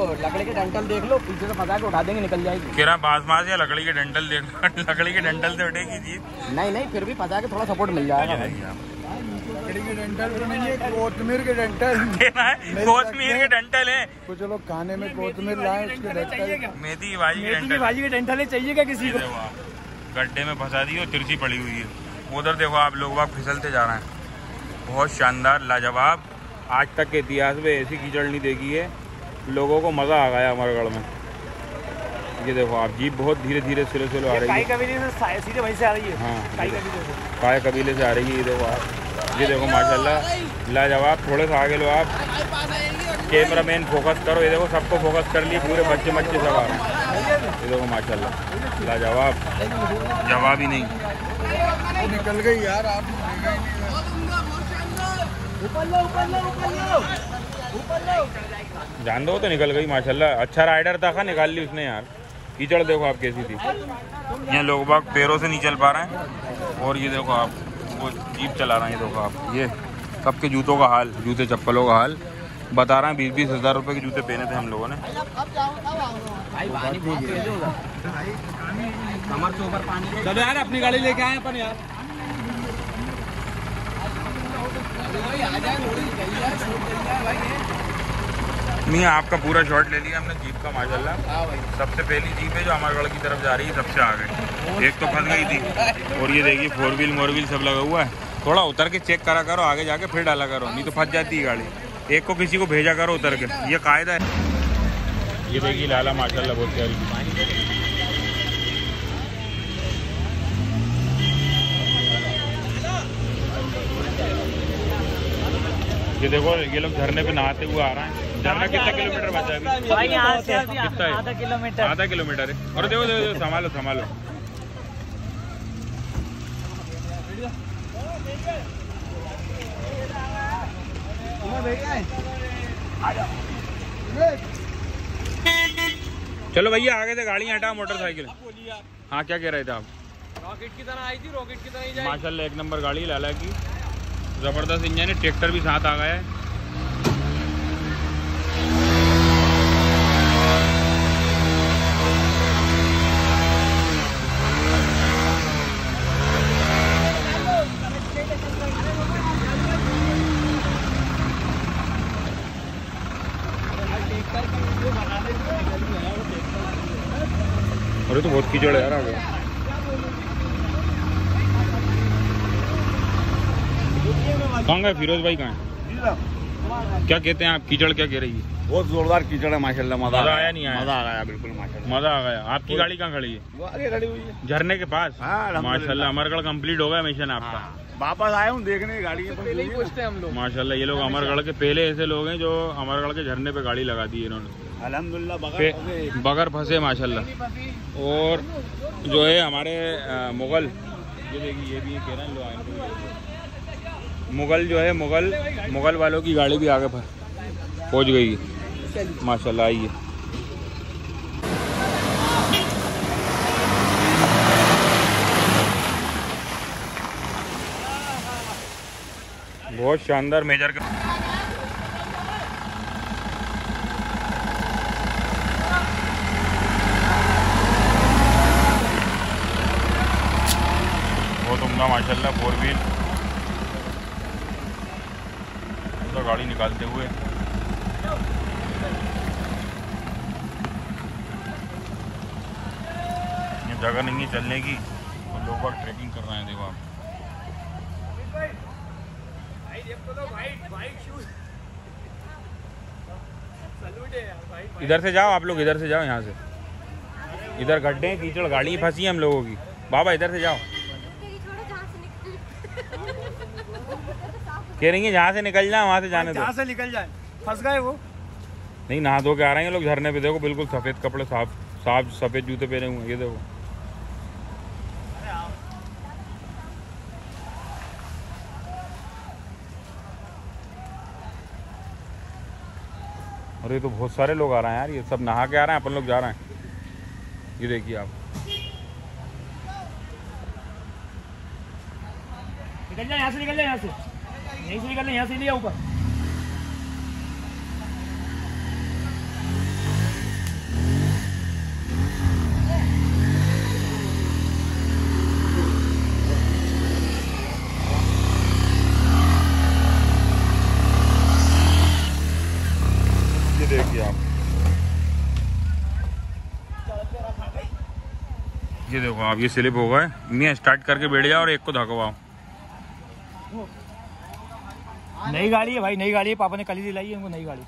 लकड़ी के डंटल देख लो पीछे से फंसा के उठा देंगे निकल जाएगी। या लकड़ी के डंडल देख लकड़ी के डंडल से उठेगी जी। नहीं नहीं फिर भी फंसा के थोड़ा सपोर्ट मिल जाएगा। लकड़ी के डेंटल तो है कोतमीर के डेंटल। कहना के डंडल है। कुछ लोग खाने में कोतमीर लाए उसके डेंटल। मेथी भाजी के डंडल भाजी के डंटल चाहिए क्या किसी गड्ढे में फंसा दी और तिरछी पड़ी हुई है। उधर देखो आप लोग वहाँ फिसलते जा रहे हैं। बहुत शानदार लाजवाब। आज तक के इतिहास में ऐसी कीचड़ नहीं देखी है। लोगों को मज़ा आ गया अमरगढ़ में। ये देखो आप जीप बहुत धीरे धीरे स्लो स्लो आ रही है। कबीले से सीधे वहीं से आ रही है। हाँ काय कबीले से। आ रही है ये देखो आप। ये देखो माशाल्लाह लाजवाब थोड़े से आगे लो आप। कैमरा मैन फोकस करो ये देखो सबको फोकस कर लिए पूरे बच्चे बच्चे सब आ रहे हैं। ये देखो माशाल्लाह लाजवाब। जवाब ही नहीं। निकल गई यार आप निकलेगा ही नहीं। जान दो तो निकल गई, माशाल्लाह। अच्छा राइडर था, खा निकाल ली उसने यार। कीचड़ देखो आप कैसी थी। यहाँ लोग बाग पैरों से नहीं चल पा रहे हैं। और ये देखो आप, वो जीप चला रहे हैं, ये देखो आप। ये सबके जूतों का हाल, जूते चप्पलों का हाल। बता रहे हैं बीस बीस हज़ार रुपये के जूते पहने थे हम लोगों ने। चलो यार, अपनी गाड़ी लेके आए अपन यार। नहीं आपका पूरा शॉट ले लिया हमने जीप का माशाल्लाह। सबसे पहली जीप है जो अमरगढ़ की तरफ़ जा रही है सबसे आगे। एक तो फंस गई थी। और ये देखिए फोर व्हील मोर व्हील सब लगा हुआ है। थोड़ा उतर के चेक करा करो आगे जाके फिर डाला करो नहीं तो फंस जाती है गाड़ी। एक को किसी को भेजा करो उतर के। ये कायदा है। ये देखिए लाला माशाल्लाह बहुत प्यारी। ये देखो ये लोग झरने पे नहाते हुए आ रहे हैं। झरना कितना किलोमीटर बचा है भाई यहाँ से कितना है? आधा किलोमीटर। आधा किलोमीटर है। और देखो देखो संभालो संभालो। चलो भैया आगे से गाड़ी हटा मोटरसाइकिल। हाँ क्या कह रहे थे आप? रॉकेट की तरह आई थी रॉकेट की तरह ही माशाल्लाह एक नंबर गाड़ी लाला की। ज़बरदस्त इंजन है ट्रैक्टर भी साथ आ गया है अरे तो बहुत कीचड़ है यार आगे कहाँ गए फिरोज भाई कहाँ क्या कहते हैं आप? कीचड़ क्या कह रही है? बहुत जोरदार कीचड़ है माशाल्लाह मज़ा आया नहीं आया? मज़ा आ गया बिल्कुल माशाल्लाह। मज़ा आ गया। आपकी गाड़ी कहाँ खड़ी है? वो आगे खड़ी हुई है। झरने के पास? हाँ, माशाल्लाह अमरगढ़ कंप्लीट हो गया मिशन आपका। वापस आए हूँ देखने गाड़ी पहले ही पूछते हैं हम लोग। माशाल्लाह ये लोग अमरगढ़ के पहले ऐसे लोग हैं जो अमरगढ़ के झरने पे गाड़ी लगा दी है इन्होंने। अलहमदुल्ला बगैर फंसे। माशाल्लाह। और जो है हमारे मुगल। ये देखिए ये भी कह रहे हैं लो आए इनको भी देखो। मुगल जो है, मुगल मुगल वालों की गाड़ी भी आगे पहुँच गई। है माशाल्लाह, आइए। बहुत शानदार मेजर का बहुत उमदा, माशाल्लाह, फोर व्हील तो गाड़ी निकालते हुए। ये जगह नहीं है चलने की। तो लोग बाग ट्रैकिंग कर रहे हैं, देखो आप। इधर से जाओ आप लोग, इधर से जाओ यहाँ से। इधर गड्ढे, कीचड़, गाड़ी फंसी है हम लोगों की। बाबा, इधर से जाओ। कह रही है जहाँ से निकल जाए वहाँ से जाने दो। जहाँ से निकल जाए। फंस गए वो। नहीं नहा धो के आ रहे हैं लोग झरने पे देखो बिल्कुल सफ़ेद कपड़े साफ़ साफ़ सफ़ेद जूते पहने हुए ये देखो। और ये तो बहुत सारे लोग आ रहे हैं यार ये सब नहा के आ रहे हैं अपन लोग जा रहे हैं। ये देखिए आप। निकल जाए यहाँ से निकल जाए यहाँ से। यहीं से यहाँ से लिया ऊपर। देखिए आप। ये देखो, आप ये स्लिप हो गए। मैं स्टार्ट करके बैठ जाओ और एक को धकवाओ। नई गाड़ी है भाई नई गाड़ी है पापा ने कल ही दिलाई है उनको नई गाड़ी।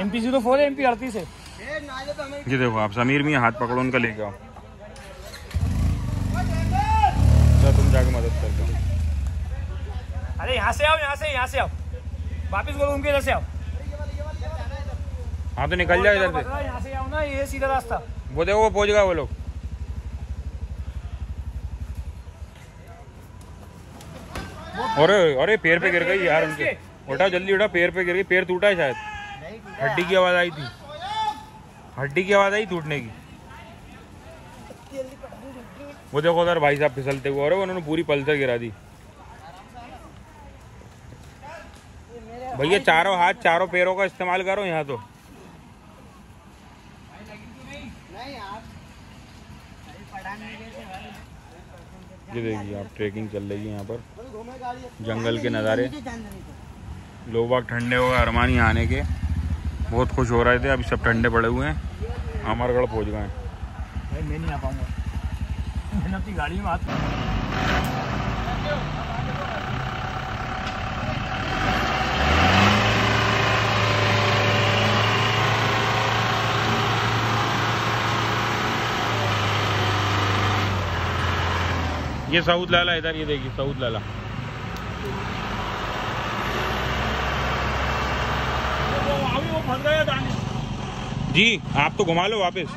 एम पी ज़ीरो फोर है एम पी अड़तीस है ये देखो आप समीर में हाथ पकड़ो उनका लेके आओ। तुम जाके मदद कर दो। अरे यहाँ से आओ यहाँ से यहाँ से आओ। वापिस बोलो उनके इधर से आओ। हाँ तो निकल जाओ इधर से। यहाँ से आओ ना ये सीधा रास्ता। वो देखो वो पहुँच गए वो लोग। अरे अरे पैर पे गिर गई यार उनके। उठा जल्दी उठा, पैर पे गिर गई, पैर टूटा है शायद। हड्डी की आवाज़ आई थी। हड्डी की आवाज़ आई टूटने की। वो देखो उधर भाई साहब फिसलते हुए अरे उन्होंने पूरी पल्सर गिरा दी। भैया, चारों हाथ, चारों पैरों का इस्तेमाल करो यहाँ तो। ये देखिए आप ट्रेकिंग चल रही है यहाँ पर। जंगल के नज़ारे। लोग बाग ठंडे हो गए अरमानी आने के। बहुत खुश हो रहे थे, अभी सब ठंडे पड़े हुए हैं। अमरगढ़ पहुँच गए मैं नहीं आ गाड़ी में ये सऊद लाला इधर ये देखिए सऊद लाला वो फंस गया जी आप तो घुमा लो वापस।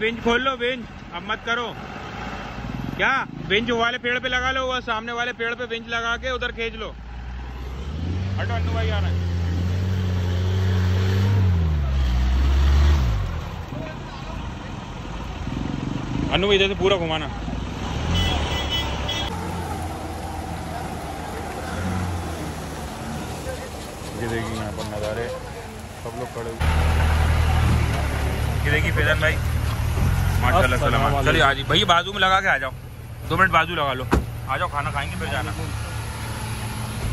बेंच खोल लो बेंच अब मत करो। क्या? बेंच वाले पेड़ पे लगा लो वो सामने वाले पेड़ पे बेंच लगा के उधर खींच लो। हटो अन्नू भाई आ रहे हैं। अन्नू भाई, इधर से पूरा घुमाना। ये देखिए, यहाँ पर नज़ारे। सब लोग खड़े हुए। ये देखिए, फैजन भाई। माशाल्लाह चलिए आज भैया बाजू में लगा के आ जाओ। दो मिनट बाजू लगा लो। आ जाओ खाना खाएँगे फिर जाना।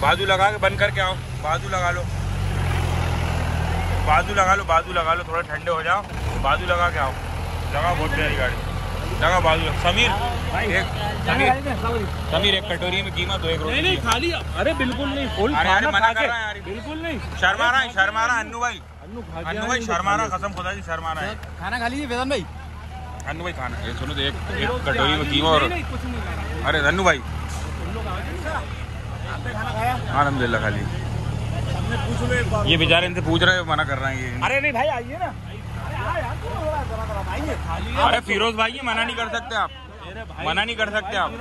बाजू लगा के बंद करके आओ। बाजू लगा लो। बाजू लगा लो बाजू लगा लो थोड़ा ठंडे हो जाओ। बाजू लगा के आओ। लगा बहुत प्यारी गाड़ी। लगा बाजू। समीर एक समीर। समीर। एक कटोरी में कीमत दो एक रोटी नहीं। खाली अरे बिल्कुल नहीं। फुल अरे, अरे, मना कर रहा है बिल्कुल नहीं। शर्मा रहा है शर्मा रहा है। अन्नू भाई। अन्नू भाई शर्मा रहा कसम खुदा जी शर्मा रहा है। खाना खा लीजिए वेदन भाई। अन्नू भाई खाना। ये सुनो तो एक एक कटोरी में कीमा और अरे अन्नू भाई। हाँ अलहमदिल्ला खाली। ये बेचारे इनसे पूछ रहे हैं मना कर रहे हैं ये। अरे नहीं भाई आइए ना। अरे फिरोज भाई ये मना नहीं कर सकते आप। मना नहीं कर सकते आप।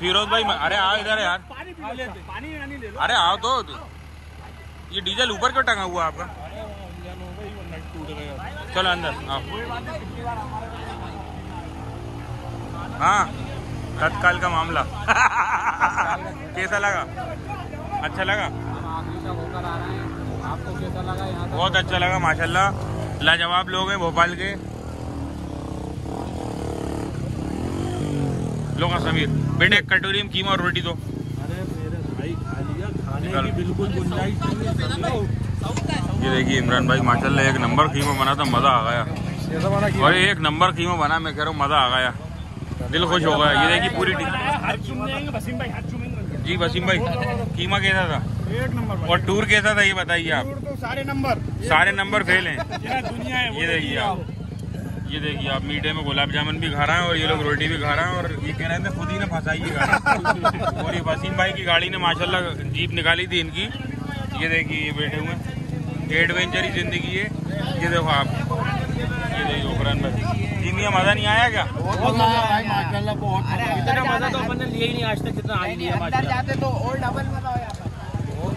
फिरोज भाई अरे आओ इधर यार। अरे आओ तो। ये डीजल ऊपर क्यों टंगा हुआ आपका? चलो अंदर आओ। हाँ तत्काल का मामला। कैसा लगा? अच्छा लगा? आपको कैसा लगा यहाँ बहुत अच्छा लगा माशाल्लाह। लाजवाब लोग हैं भोपाल के। लोग समीर। बेटे कटोरी में कीमा और रोटी दो। अरे मेरे भाई खा लिया खाने की बिल्कुल गुंजाइश ये देखिए इमरान भाई माशाल्लाह एक नंबर कीमा बना था मज़ा आ गया। और एक नंबर कीमा बना मैं कह रहा हूँ मज़ा आ गया। दिल खुश हो गया ये देखिए पूरी टी- हाथ चूम जाएँगे वसीम भाई जी वसीम भाई कीमा कैसा था? एक नंबर और टूर कैसा था ये बताइए आप। तो सारे नंबर। सारे नंबर फेल हैं। दुनिया है ये देखिए आप। ये देखिए आप मीठे में गुलाब जामुन भी खा रहे हैं और ये लोग रोटी भी खा रहे हैं और ये कह रहे थे खुद ही ने फंसाई है गाड़ी। और ये वसीम भाई की गाड़ी ने माशाल्लाह जीप निकाली थी इनकी। ये देखिए ये बैठे हुए एडवेंचर ही ज़िंदगी है। ये देखो आप। ये देखिए उमरान भाई। जी मज़ा नहीं आया क्या? बहुत मज़ा आया भाई माशाल्लाह बहुत इतना मज़ा तो अपन ने लिया ही नहीं आज तक जितना आज लिया माशाल्लाह बहुत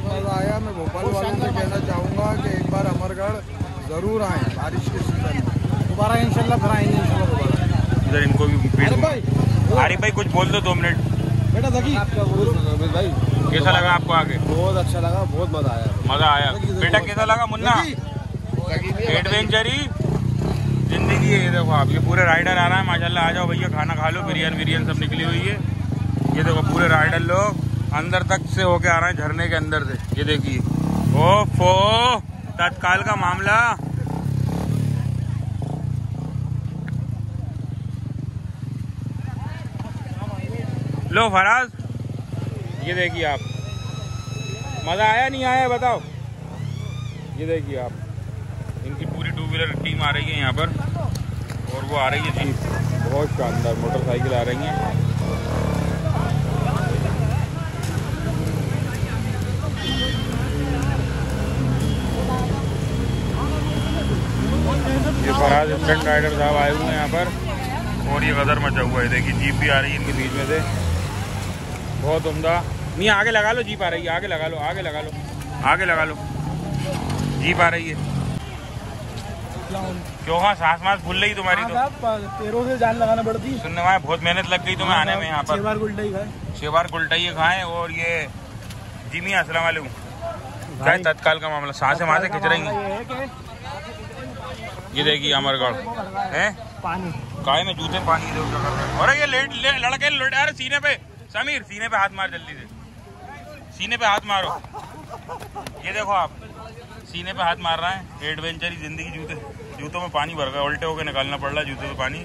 मज़ा आया मैं भोपाल वालों से कहना चाहूँगा कि एक बार अमरगढ़ ज़रूर आए बारिश के सीज़न में। दोबारा इंशाल्लाह फिर आएँगे इंशाल्लाह दोबारा। इधर इनको भी अरे भाई आरिफ भाई कुछ बोल दो दो मिनट। बेटा दगी भाई। कैसा लगा आपको आगे? बहुत अच्छा लगा बहुत मज़ा आया। मज़ा आया। बेटा कैसा लगा मुन्ना? एडवेंचर ही। ज़िंदगी है ये देखो आप, ये पूरे राइडर आ रहा है, माशाल्लाह, आ जाओ भैया, खाना खा लो, बिरयानी बिरयानी सब निकली हुई है। ये देखो पूरे राइडर लोग अंदर तक से होके आ रहे हैं, झरने के अंदर से। ये देखिए। ओ फो तत्काल का मामला। लो फराज। ये देखिए आप। मज़ा आया, नहीं आया, बताओ। ये देखिए आप इनकी पूरी टू व्हीलर टीम आ रही है यहाँ पर। और वो आ रही है जीप बहुत शानदार मोटरसाइकिल आ रही हैं। ये फराज स्टंट राइडर साहब आए हुए हैं यहाँ पर। और ये गदर मचा हुआ है। देखिए जीप भी आ रही है इनके बीच में से। बहुत उम्दा। नहीं आगे लगा लो जीप आ रही है। आगे लगा लो आगे लगा लो। आगे लगा लो। जीप आ रही है। क्यों? हाँ सांस वास भूल रही तुम्हारी तो। पैरों से जान लगाना पड़ती। है सुनने में बहुत मेहनत लग गई तुम्हें आने में यहाँ पर। छह बार उल्टा ही खाए। खाएँ और ये जी मियाँ अस्सलाम वालेकुम। क्या तत्काल का मामला। साँसें वहाँ से खिंच रही हैं। ये देखिए अमरगढ़ है। पानी। काय में जूते पानी दे हैं। अरे ये लेट ले, लड़के लड़ अरे सीने पे। समीर सीने पे हाथ मार जल्दी से। सीने पे हाथ मारो। ये देखो आप। सीने पे हाथ मार रहा है। एडवेंचर ही ज़िंदगी जूते। जूतों में पानी भर गया। उल्टे होकर निकालना पड़ रहा है जूते से पानी।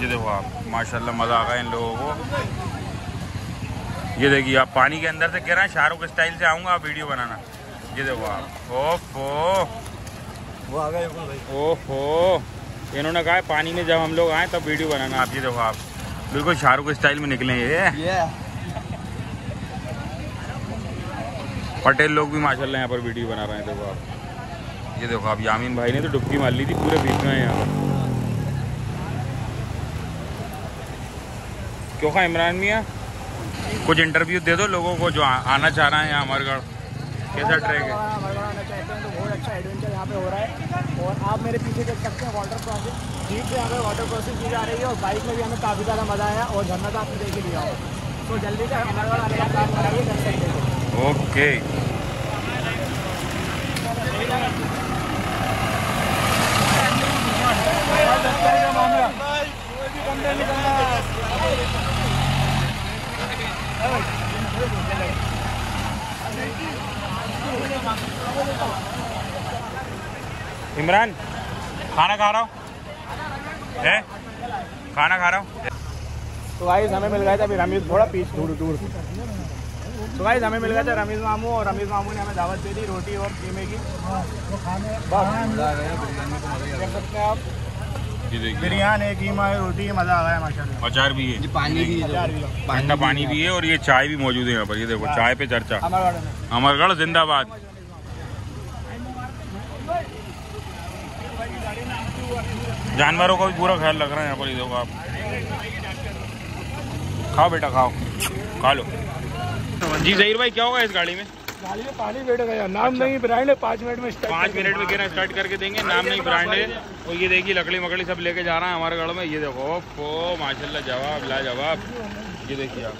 ये देखो आप माशाल्लाह मज़ा आ गया इन लोगों को। ये देखिए आप पानी के अंदर से कह रहे हैं शाहरुख स्टाइल से आऊँगा आप वीडियो बनाना। ये देखो आप। ओफो। वो आ गए भाई। ओहो इन्होंने कहा पानी में जब हम लोग आए तब वीडियो बनाना। आप ये देखो आप। बिल्कुल शाहरुख स्टाइल में निकले ये। ये पटेल लोग भी माशाल्लाह यहाँ पर वीडियो बना रहे हैं, देखो आप। ये देखो आप, यामीन भाई ने तो डुबकी मार ली थी पूरे बीच में यहाँ पर। क्यों खा इमरान मियाँ? कुछ इंटरव्यू दे दो लोगों को जो आना चाह रहे हैं यहाँ अमरगढ़। कैसा ट्रैक है? हैं तो बहुत अच्छा एडवेंचर यहाँ पे हो रहा है। और आप मेरे पीछे देख सकते हैं वाटर क्रॉसिंग जीप से पे वाटर क्रॉसिंग की जा रही है और बाइक में भी हमें काफ़ी ज़्यादा मज़ा आया और झरना तो आपने देख ही लिया होगा। तो जल्दी से हमारे आने का हैं। ओके इमरान, खाना खा रहा हूँ। है? खाना खा रहा हूँ। तो भाई हमें मिल गया था फिर हम थोड़ा पीछे, दूर दूर। तो भाई हमें मिल गया था रमीज मामू और रमीज मामू ने हमें दावत दे दी रोटी और कीमे की। देख सकते हैं आप। ये देखिए। बिरयानी कीमा है रोटी है मज़ा आ गया माशाल्लाह। अचार भी है। पानी भी ठंडा पानी भी है और ये चाय भी मौजूद है यहाँ पर। ये देखो चाय पे चर्चा। हमारे गार्डन में। अमरगढ़ जिंदाबाद। जानवरों का भी पूरा ख्याल रख रहे हैं यहाँ पर ये देखो आप। खाओ बेटा खाओ। खा लो। जी जहीर भाई क्या होगा इस गाड़ी में? गाड़ी में पानी बैठ गया। नाम नहीं ब्रांड है पाँच मिनट में पाँच मिनट में गिरा स्टार्ट करके देंगे नाम नहीं ब्रांड है। और ये देखिए लकड़ी मकड़ी सब लेके जा रहा है हमारे गढ़ में। ये देखो ओ माशाल्लाह जवाब ला जवाब ये देखिए आप।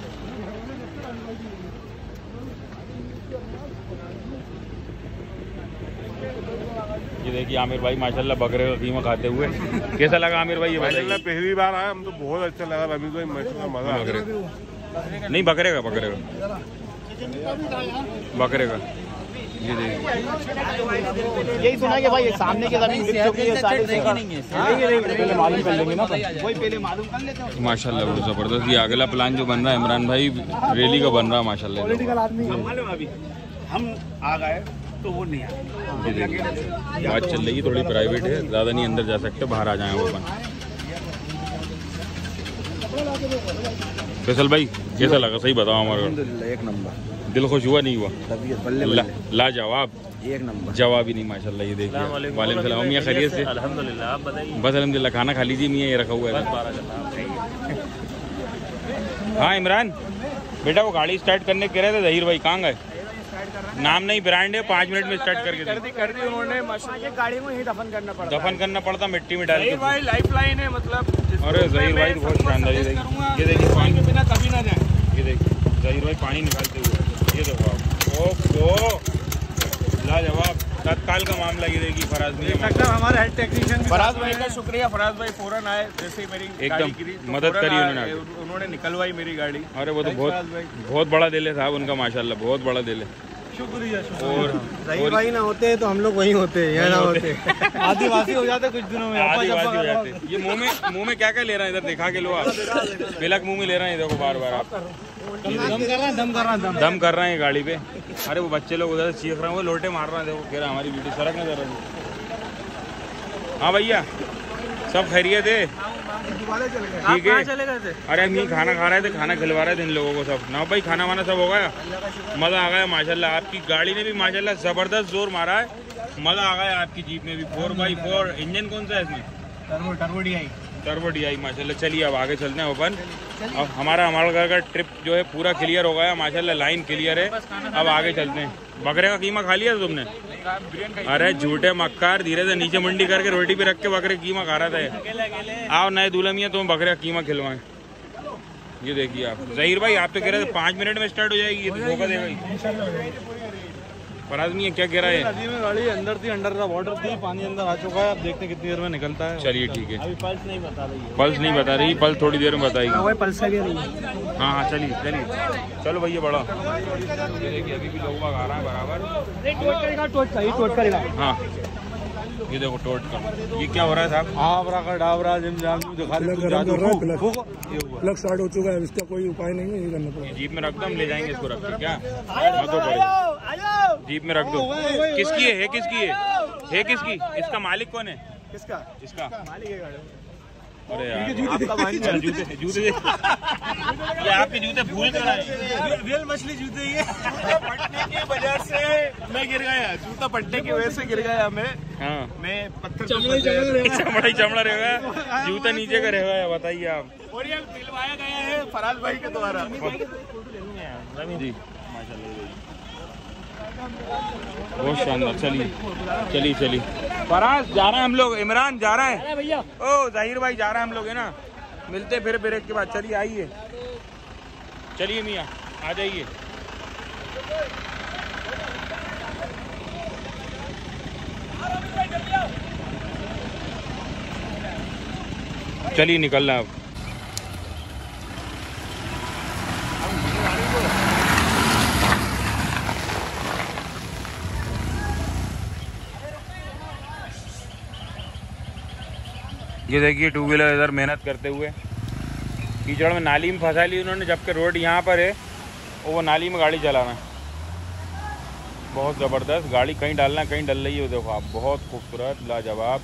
ये देखिए आमिर भाई माशाल्लाह बकरे का कीमा खाते हुए। कैसा लगा आमिर भाई ये माशाल्लाह पहली बार आया हम तो बहुत अच्छा लगा रमीज भाई माशाल्लाह मज़ा आ गया। नहीं बकरे का बकरे का। बकरे का। ये देखिए यही सुना कि भाई सामने की ज़मीन बिक चुकी है साढ़े छह का पहले मालूम कर लेंगे ना वही पहले मालूम कर लेते हैं। माशाल्लाह बहुत ज़बरदस्त। ये अगला प्लान जो बन रहा है इमरान भाई रैली का बन रहा है माशाल्लाह। पॉलिटिकल आदमी। है मालूम अभी। हम आ गए तो वो नहीं आए ये बात चल रही है थोड़ी प्राइवेट है ज़्यादा नहीं अंदर जा सकते बाहर आ जाए वो अपन। फैसल भाई कैसा लगा? सही बताओ हमारा एक नंबर। दिल खुश हुआ नहीं हुआ? बल्ले ला, लाजवाब। एक नंबर। जवाब ही नहीं माशाल्लाह ये देखिए। वाले सलाम। मियाँ खैरियत से। अल्हम्दुलिल्लाह आप बताइए। बस अलहमदिल्ला खाना खा लीजिए मियाँ ये रखा हुआ है। हाँ इमरान बेटा वो गाड़ी स्टार्ट करने कह रहे थे जहीर भाई कहाँ गए? नाम नहीं ब्रांड है पाँच मिनट में स्टार्ट करके कर दी कर दी उन्होंने गाड़ी को ही दफन करना पड़ा। दफन करना पड़ता मिट्टी में डाल भाई लाइफ लाइन है मतलब अरे जहीर भाई तो बहुत शानदार ये देखिए। ये देखिए। पानी बिना कभी ना जाए। ये देखिए जहीर भाई पानी निकालते हुए। ये देखो आप। ओहो लाजवाब। तत्काल का मामला ये देखिए फराज डॉक्टर हमारे हेड टेक्नीशियन फराज भाई का शुक्रिया फराज भाई फ़ौरन आए जैसे ही मेरी एकदम तो मदद करी उन्होंने उन्होंने निकलवाई मेरी गाड़ी। अरे वो तो बहुत बहुत बड़ा दिल है साहब उनका माशाल्लाह बहुत बड़ा दिल है। शुक्रिया और भाई ना होते तो हम लोग वहीं होते यहाँ ना होते। आदिवासी हो जाते कुछ दिनों में आदिवासी हो जाते। ये मुँह में मुँह में क्या क्या ले रहे हैं इधर? दिखा के लो आप। तिलक मुँह में ले रहे हैं देखो बार बार आप। दम कर रहा है दम कर रहा है दम। कर रहे हैं गाड़ी पे। अरे वो बच्चे लोग उधर चीख रहे हैं वो लोटे मार रहे हैं देखो कह रहा हमारी वीडियो सड़क नहीं कर रही हाँ भैया सब खैरियत है? ठीक है। चले गए अरे हम यहीं खाना खा रहे थे खाना खिलवा रहे थे इन लोगों को सब। ना भाई खाना वाना सब हो गया? मज़ा आ गया माशाल्लाह। आपकी गाड़ी ने भी माशाल्लाह ज़बरदस्त ज़ोर मारा है। मज़ा आ गया आपकी जीप में भी। फोर बाई फोर इंजन कौन सा है इसमें? Turbo turbo D I turbo माशाल्लाह। चलिए अब आगे चलते हैं अपन अब हमारा हमारा घर का ट्रिप जो है पूरा क्लियर हो गया। माशाल्लाह लाइन क्लियर है। अब आगे चलते हैं। बकरे का कीमा खा लिया था तुमने? अरे झूठे मक्कार, धीरे से नीचे मंडी करके रोटी पे रख के बकरे कीमा खा रहा था आओ नए दूल्हा मियाँ, तुम बकरे कीमा खिलवाए। ये देखिए आप। जहीर भाई, आप तो कह रहे थे पाँच मिनट में स्टार्ट हो जाएगी, ये तो धोखा दे ही। फराज आदमी क्या कह रहा है? नदी में गाड़ी अंदर थी अंडर का वाटर थी पानी अंदर आ चुका है। आप देखते हैं कितनी देर में निकलता है। चलिए ठीक है। अभी पल्स नहीं बता रही है। पल्स नहीं बता रही पल्स थोड़ी देर में बताएगी। हाँ पल्स का भी नहीं है। हाँ हाँ चलिए चलिए। चलो भैया बड़ा। ये देखिए अभी भी लोग आ रहा है बराबर। हाँ। ये देखो टोट का। ये क्या हो रहा है साहब? आवरा का डावरा जिम जाम दिखा तू प्लग स्टार्ट हो चुका है इसका कोई उपाय नहीं है ये करना पड़ेगा। जीप में रख दो हम ले जाएँगे इसको रख के क्या? जीप में रख दो। किसकी है, है किसकी है? है किसकी? इसका मालिक कौन है? किसका? इसका। मालिक है गाड़ी। अरे यार जूते जूते ये आपके जूते भूल कर आए रियल मछली जूते ये। पटने की वजह से मैं गिर गया जूता पटने की वजह से गिर गया मैं। हाँ। मैं पत्थर चमड़ा ही चमड़ा रहेगा जूता नीचे का रहेगा बताइए आप। और ये दिलवाया गया है फराज भाई के द्वारा। जी। बहुत शानदार चलिए चलिए चलिए। फराज जा रहे हैं हम लोग इमरान जा रहे हैं। भैया। ओ ज़ाहिर भाई जा रहे हैं हम लोग है ना? मिलते फिर ब्रेक के बाद चलिए आइए। चलिए मियाँ आ जाइए। चलिए निकलना अब। ये देखिए टू व्हीलर इधर मेहनत करते हुए। कीचड़ में नाली में फंसा ली उन्होंने, जबकि रोड यहाँ पर है, और वो नाली में गाड़ी चलाना। बहुत ज़बरदस्त गाड़ी, कहीं डालना, कहीं डल रही है। देखो आप, बहुत खूबसूरत, लाजवाब,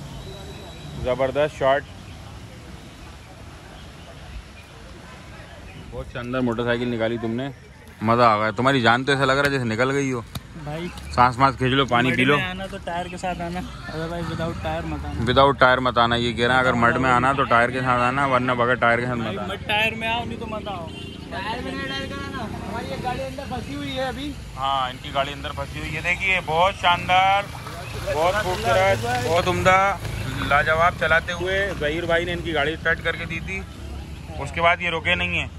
ज़बरदस्त शॉट बहुत शानदार मोटरसाइकिल निकाली तुमने। मज़ा आ गया। तुम्हारी जान तो ऐसा लग रहा है जैसे निकल गई हो। भाई। सांस मास खींच लो पानी पी लो। आना तो टायर के साथ आना अदरवाइज़ विदाउट टायर मत आना। विदाउट टायर मत आना ये कह रहे हैं अगर मड में आना तो टायर के साथ आना वरना बगैर टायर के साथ मत आना। टायर में आओ नहीं तो मत आओ। टायर में नहीं डाल कर हमारी एक गाड़ी अंदर फंसी हुई है अभी। हाँ इनकी गाड़ी अंदर फंसी हुई है। देखिए बहुत शानदार बहुत खूबसूरत बहुत उम्दा लाजवाब चलाते हुए जहीर भाई ने इनकी गाड़ी स्टार्ट करके दी थी। उसके बाद ये रुके नहीं है।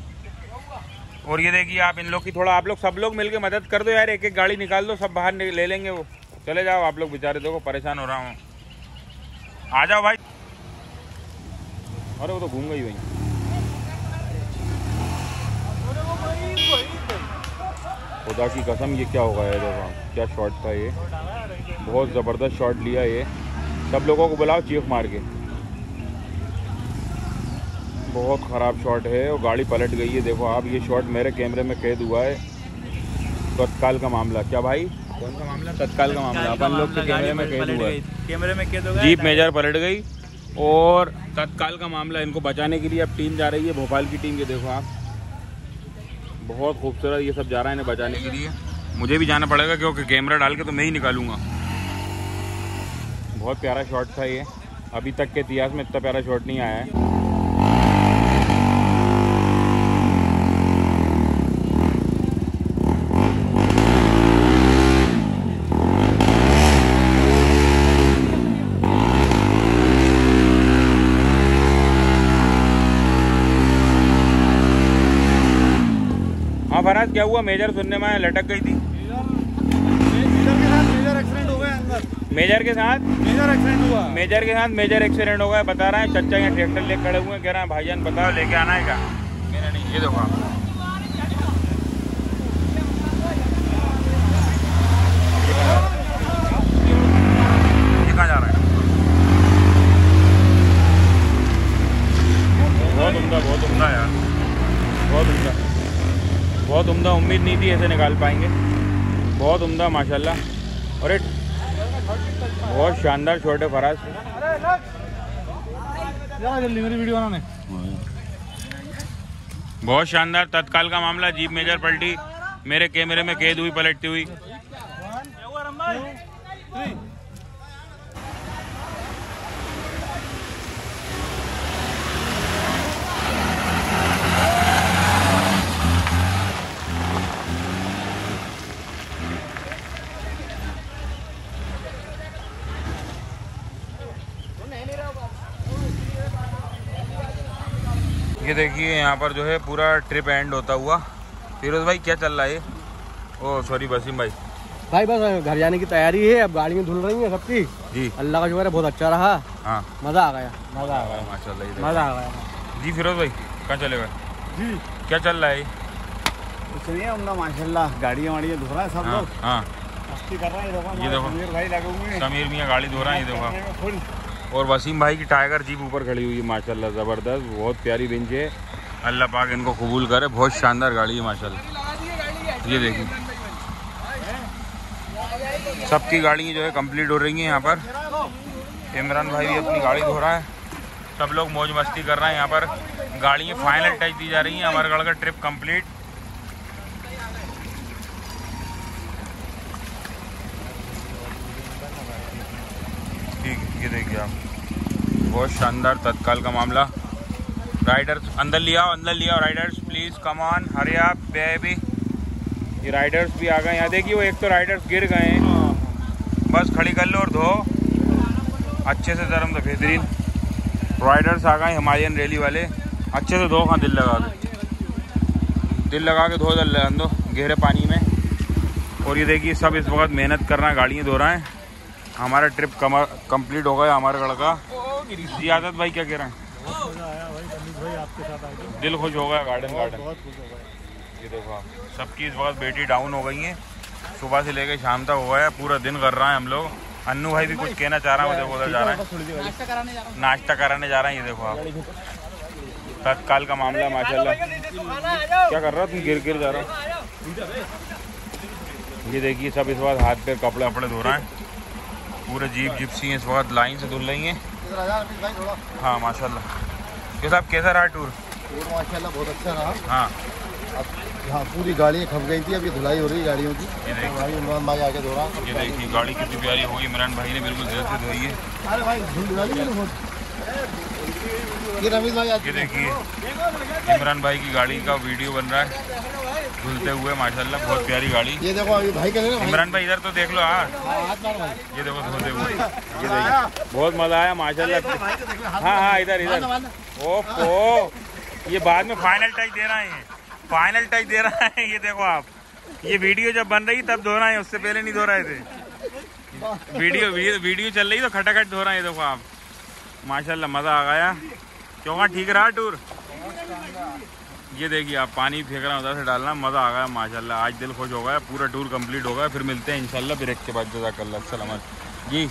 और ये देखिए, आप इन लोग की थोड़ा, आप लोग सब लोग मिलके मदद कर दो यार एक एक गाड़ी निकाल दो, सब बाहर ले लेंगे वो। चले जाओ, आप लोग बेचारे, देखो, परेशान हो रहा हूँ। आ जाओ भाई। अरे, वो तो घूम गई भाई। खुदा की कसम, ये क्या होगा ये देखो क्या शॉट था ये? बहुत ज़बरदस्त शॉट लिया ये। सब लोगों को बुलाओ, चीख मार के। बहुत ख़राब शॉट है और गाड़ी पलट गई है। देखो आप ये शॉट मेरे कैमरे में कैद हुआ है। तत्काल का मामला। क्या भाई? कौन सा मामला? तत्काल का मामला। अपन लोग के कैमरे में कैद हुआ है। कैमरे में कैद हो गया जीप मेजर पलट गई और तत्काल का मामला इनको बचाने के लिए अब टीम जा रही है भोपाल की टीम ये देखो आप बहुत खूबसूरत ये सब जा रहा है इन्हें बचाने के लिए। मुझे भी जाना पड़ेगा क्योंकि कैमरा डाल के तो मैं ही निकालूँगा। बहुत प्यारा शॉट था ये। अभी तक के इतिहास में इतना प्यारा शॉट नहीं आया है हाँ फराज क्या हुआ मेजर सुनने में आया, लटक गई थी। मेजर एक्सीडेंट हो गया अंदर। मेजर के साथ? मेजर एक्सीडेंट हुआ। मेजर के साथ मेजर एक्सीडेंट हो गया बता रहे हैं चच्चा यहाँ ट्रैक्टर लेकर खड़े हुए हैं कह रहे हैं भाईजान बताओ लेके आना है क्या? मेरा नहीं ये देखो आप ये कहाँ जा रहा है बहुत उम्दा बहुत उम्दा यार बहुत उम्दा बहुत उम्दा उम्मीद नहीं थी ऐसे निकाल पाएँगे। बहुत उम्दा, माशाल्लाह। और एक बहुत शानदार शॉट है फराज। बहुत शानदार, तत्काल का मामला, जीप मेजर पलटी, मेरे कैमरे में कैद हुई, पलटती हुई। ये देखिए यहाँ पर जो है पूरा ट्रिप एंड होता हुआ। फिरोज भाई क्या चल रहा है? ओ सॉरी वसीम भाई। भाई बस घर जाने की तैयारी है अब गाड़ियाँ धुल रही हैं सबकी। जी। अल्लाह का शुक्र है बहुत अच्छा रहा। हाँ। मज़ा आ गया। मज़ा आ गया देखो। मज़ा आ गया। जी फिरोज भाई कहाँ चले गए? जी। क्या चल रहा है? कुछ नहीं है हमने माशाल्लाह गाड़ियाँ वाड़ियाँ धो रहा है सब हाँ लोग। हाँ। कर रहे हैं ये देखो समीर मियाँ गाड़ी धो रहा है ये देखो और वसीम भाई की टाइगर जीप ऊपर खड़ी हुई है, माशाल्लाह, ज़बरदस्त, बहुत प्यारी बेंच है। अल्लाह पाक इनको कबूल करे, बहुत शानदार गाड़ी है, माशाल्लाह। ये देखिए। सबकी गाड़ियाँ जो है कंप्लीट हो रही हैं यहाँ पर। इमरान भाई भी अपनी गाड़ी धो रहा है। सब लोग मौज मस्ती कर रहे हैं यहाँ पर। गाड़ियाँ फाइनल टच दी जा रही हैं अमरगढ़ का ट्रिप कंप्लीट ठीक ये देखिए आप। बहुत शानदार तत्काल का मामला। राइडर्स अंदर लिया अंदर लिया राइडर्स प्लीज़ कमान हरे आप बेबी ये राइडर्स भी आ गए, यहाँ देखिए वो एक तो राइडर्स गिर गए हैं। बस खड़ी कर लो और धो। अच्छे से धर्म तो बेहतरीन। राइडर्स आ गए हिमालयन रैली वाले। अच्छे से धो हाँ दिल लगा के। दिल लगा के धो, दल दो गहरे पानी में। और ये देखिए, सब इस वक्त मेहनत कर रहे हैं गाड़ियाँ धो रहे हैं। हमारा ट्रिप कमर कंप्लीट हो गया, हमारे गढ़ जी आदत भाई क्या कह रहे हैं? दिल खुश हो गया गार्डन गार्डन ये देखो आप सबकी इस वक्त बेटी डाउन हो गई है। सुबह से लेकर शाम तक हो गया है, पूरा दिन कर रहा है हम लोग। अन्नू भाई भी कुछ कहना चाह रहा है उधर जा रहा है। नाश्ता कराने जा रहे हैं ये देखो आप। तत्काल का मामला माशाल्लाह। क्या कर रहा तुम गिर गिर जा रहा हो। ये देखिए सब इस वक्त हाथ पे कपड़े वपड़े धो रहे हैं। पूरे जीप जिप्सी हैं इस वक्त लाइन से धुल रही हैं। हाँ माशाल्लाह। ये साहब कैसा रहा टूर और माशाल्लाह बहुत अच्छा रहा। हाँ। अब यहाँ पूरी गाड़ियाँ खप गई थी अभी धुलाई हो रही है गाड़ियों की। ये देखिए। भाई इमरान भाई आके धो रहा ये देखिए गाड़ी कितनी प्यारी होगी इमरान भाई ने बिल्कुल दिल से धोई है। अरे भाई धुल ये भाई ये देखिए इमरान भाई की गाड़ी का वीडियो बन रहा है। धुलते हुए माशाल्लाह बहुत प्यारी गाड़ी। ये देखो अभी भाई हैं इमरान भाई इधर तो देख लो हाँ। भाई। ये देखो धोते हुए। ये देखिए। बहुत मज़ा आया माशाल्लाह। हाँ हाँ इधर इधर। ओहो ये बाद में फाइनल टच दे रहे हैं फाइनल टच दे रहा है ये देखो आप। ये वीडियो जब बन रही तब धो रहे हैं उससे पहले नहीं धो रहे थे वीडियो वीडियो, चल रही तो खटाखट धो रहे हैं देखो आप। माशाल्लाह मज़ा आ गया। क्यों हाँ, ठीक रहा टूर ये देखिए, आप पानी फेंक रहा उधर से डालना, मज़ा आ गया, माशाल्लाह। आज दिल खुश हो गया, पूरा टूर कंप्लीट हो गया, फिर मिलते हैं, इंशाल्लाह फिर एक के बाद, जजाकल्ला जी।